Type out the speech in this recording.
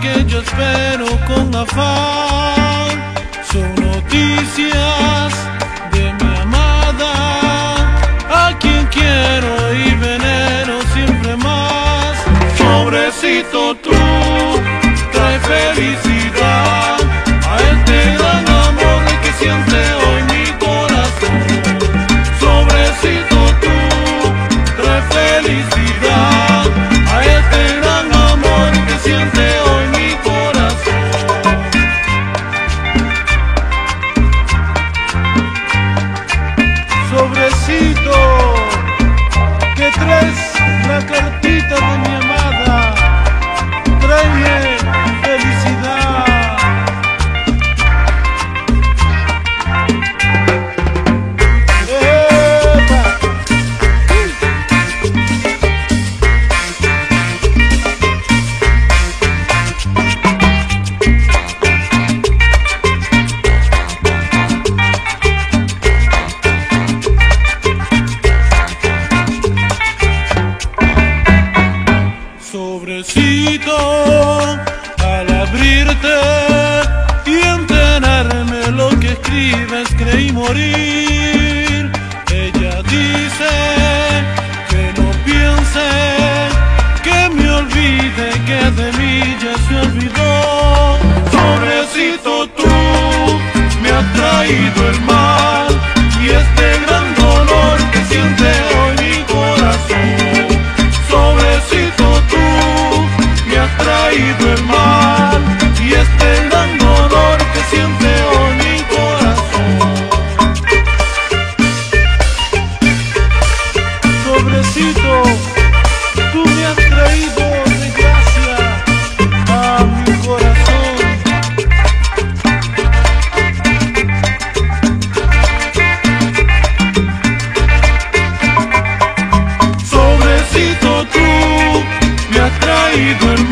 que yo espero con afán son noticias de mi amada, a quien quiero y venero siempre más. Sobrecito tú, trae felicidad a este gran amor que siente hoy mi corazón. Sobrecito tú, trae felicidad Sobrecito al abrirte y enterarme lo que escribes creí morir caído